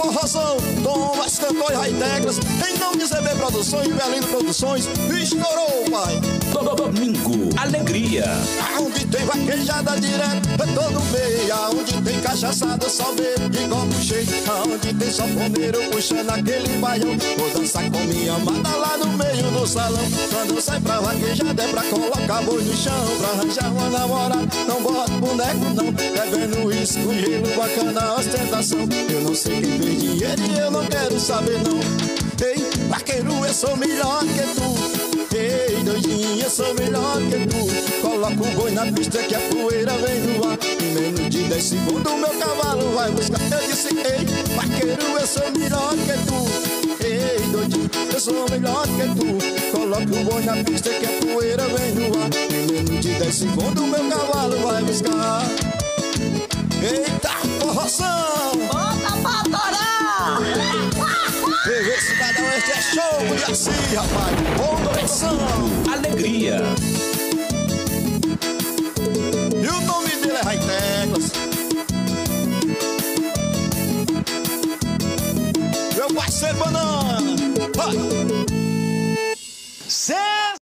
forrozão, Tom Vaz cantor e Raiteclas, em nome de ZB Produções, Belino Produções, estourou, pai. Domingo, alegria. Tem vaquejada direto, é todo meio. Aonde tem cachaçada, só bebo de copo cheio. Aonde tem sanfoneiro puxando aquele baião. Vou dançar com minha amada lá no meio do salão. Quando sai pra vaquejada é pra colocar boi no chão. Pra arranjar uma namorada, não bota boneco não. Bebendo com gelo, bacana ostentação. Eu não sei quem fez dinheiro e eu não quero saber não. Ei, vaqueiro, eu sou melhor que tu. Ei, doidinha, eu sou melhor que tu Coloca o boi na pista que a poeira vem no ar. Em menos de 10 segundos meu cavalo vai buscar. Eu disse, ei, vaqueiro, eu sou melhor que tu. Ei, doidinho, eu sou melhor que tu. Coloca o boi na pista que a poeira vem no ar. Em menos de 10 segundos meu cavalo vai buscar. Eita, forroção! Bota pra torar! Esse cada oeste é show de assim, rapaz. Alegria. Parceiro Banana.